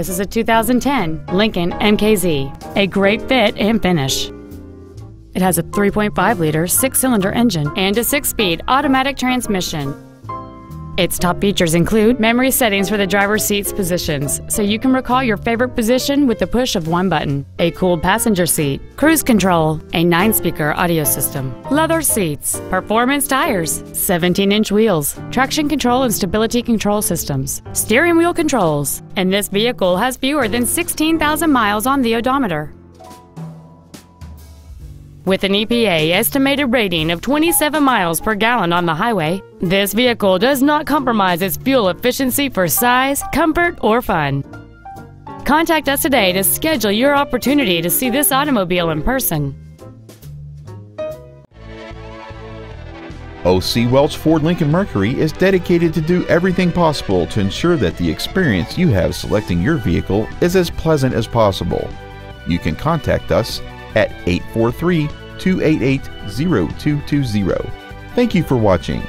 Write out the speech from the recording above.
This is a 2010 Lincoln MKZ, a great fit and finish. It has a 3.5 liter six cylinder engine and a six speed automatic transmission. Its top features include memory settings for the driver's seat's positions, so you can recall your favorite position with the push of one button, a cooled passenger seat, cruise control, a 9 speaker audio system, leather seats, performance tires, 17 inch wheels, traction control and stability control systems, steering wheel controls, and this vehicle has fewer than 16,000 miles on the odometer. With an EPA estimated rating of 27 miles per gallon on the highway, this vehicle does not compromise its fuel efficiency for size, comfort, or fun. Contact us today to schedule your opportunity to see this automobile in person. O.C. Welch Ford Lincoln Mercury is dedicated to do everything possible to ensure that the experience you have selecting your vehicle is as pleasant as possible. You can contact us at 843 288 0220. Thank you for watching.